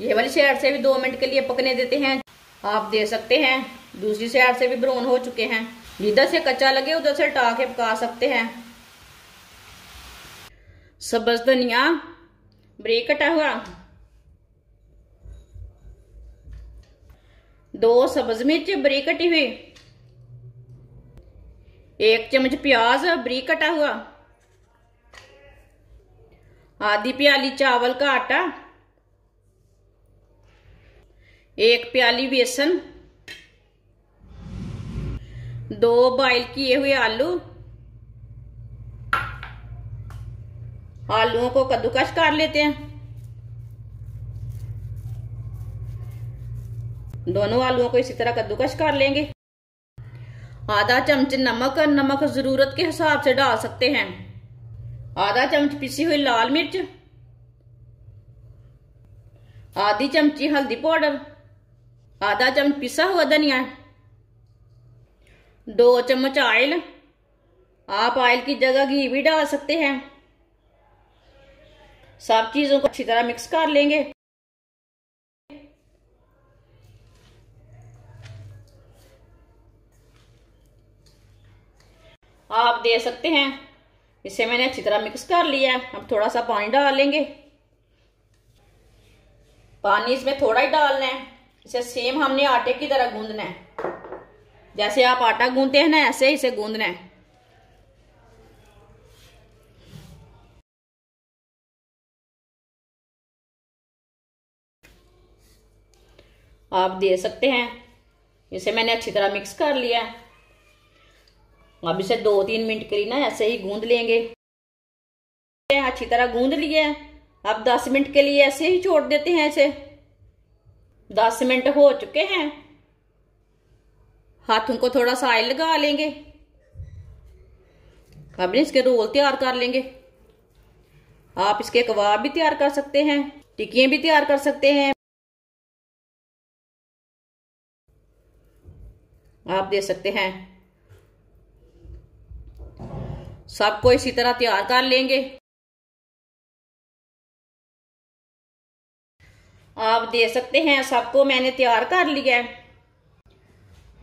ये वाली साइड से भी दो मिनट के लिए पकने देते हैं। आप दे सकते हैं। दूसरी साइड से भी ब्राउन हो चुके हैं। जिधर से कच्चा लगे, उधर से हटा के पका सकते हैं। सब्ज धनिया ब्रेक कटा हुआ। दो सब्ज मिर्च ब्रेक कटी हुई। एक चम्मच प्याज ब्रीक कटा हुआ। आधी प्याली चावल का आटा। एक प्याली बेसन, दो बॉईल किए हुए आलू, आलूओं को कद्दूकश कर लेते हैं। दोनों आलूओं को इसी तरह कद्दूकश कर लेंगे। आधा चम्मच नमक नमक ज़रूरत के हिसाब से डाल सकते हैं। आधा चम्मच पिसी हुई लाल मिर्च, आधी चमची हल्दी पाउडर आधा चम्मच पिसा हुआ धनिया दो चम्मच ऑयल आप ऑयल की जगह घी भी डाल सकते हैं। सब चीज़ों को अच्छी तरह मिक्स कर लेंगे। आप दे सकते हैं। इसे मैंने अच्छी तरह मिक्स कर लिया है। अब थोड़ा सा पानी डाल लेंगे। पानी इसमें थोड़ा ही डालना है। इसे सेम हमने आटे की तरह गूंदना है। जैसे आप आटा गूंदते हैं ना, ऐसे इसे गूंदना है। आप दे सकते हैं, इसे मैंने अच्छी तरह मिक्स कर लिया है। अब इसे दो तीन मिनट के लिए ना ऐसे ही गूंद लेंगे। अच्छी तरह गूंद लिया है। अब दस मिनट के लिए ऐसे ही छोड़ देते हैं इसे। दस मिनट हो चुके हैं। हाथों को थोड़ा सा ऑयल लगा लेंगे। अब इसके रोल तैयार कर लेंगे। आप इसके कबाब भी तैयार कर सकते हैं, टिक्कियाँ भी तैयार कर सकते हैं। आप दे सकते हैं। सबको इसी तरह तैयार कर लेंगे। आप दे सकते हैं, सबको मैंने तैयार कर लिया है।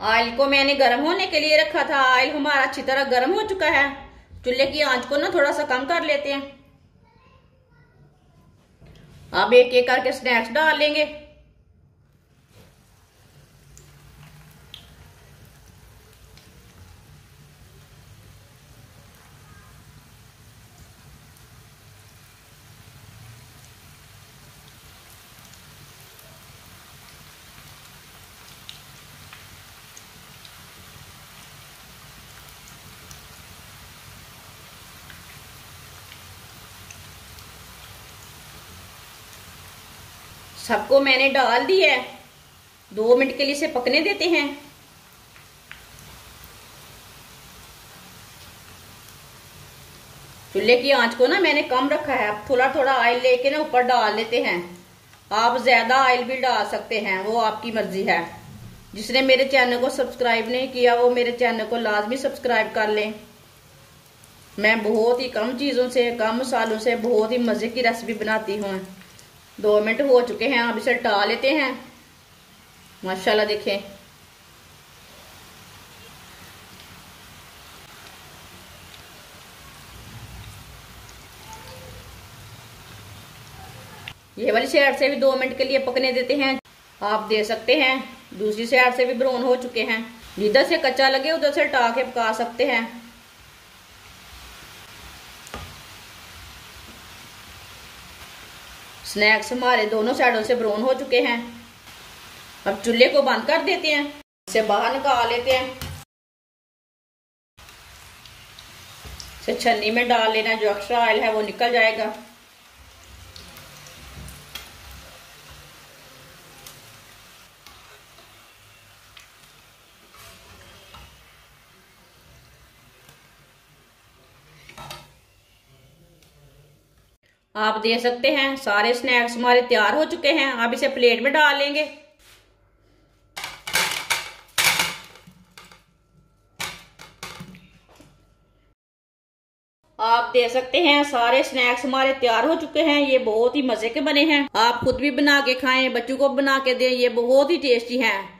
ऑयल को मैंने गर्म होने के लिए रखा था। ऑयल हमारा अच्छी तरह गर्म हो चुका है। चूल्हे की आँच को ना थोड़ा सा कम कर लेते हैं। अब एक एक करके स्नैक्स डाल लेंगे। सबको मैंने डाल दिया है। दो मिनट के लिए इसे पकने देते हैं। चूल्हे की आँच को ना मैंने कम रखा है। अब थोड़ा थोड़ा ऑयल लेके ना ऊपर डाल लेते हैं। आप ज़्यादा ऑयल भी डाल सकते हैं, वो आपकी मर्ज़ी है। जिसने मेरे चैनल को सब्सक्राइब नहीं किया, वो मेरे चैनल को लाजमी सब्सक्राइब कर लें। मैं बहुत ही कम चीज़ों से, कम मसालों से बहुत ही मज़े की रेसिपी बनाती हूँ। दो मिनट हो चुके हैं अब इसे टा लेते हैं। माशाल्लाह देखें। ये वाली साइड से भी दो मिनट के लिए पकने देते हैं। आप दे सकते हैं। दूसरी साइड से भी ब्राउन हो चुके हैं। जिधर से कच्चा लगे, उधर से टा के पका सकते हैं। स्नैक्स हमारे दोनों साइडों से ब्राउन हो चुके हैं। अब चूल्हे को बंद कर देते हैं, इसे बाहर निकाल लेते हैं। इसे छन्नी में डाल लेना जो एक्स्ट्रा ऑयल है वो निकल जाएगा। आप दे सकते हैं। सारे स्नैक्स हमारे तैयार हो चुके हैं। आप इसे प्लेट में डाल लेंगे। आप दे सकते हैं। सारे स्नैक्स हमारे तैयार हो चुके हैं। ये बहुत ही मज़े के बने हैं। आप खुद भी बना के खाएँ, बच्चों को बना के दें। ये बहुत ही टेस्टी हैं।